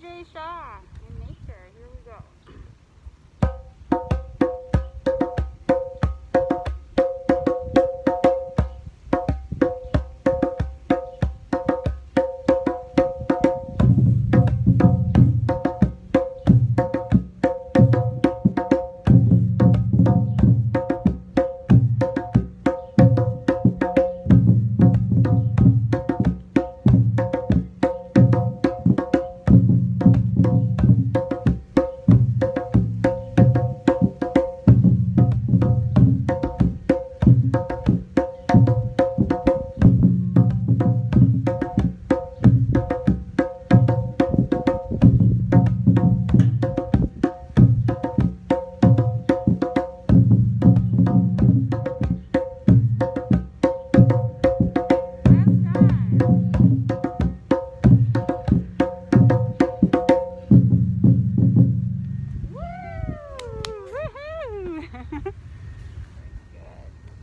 DJ Shaw.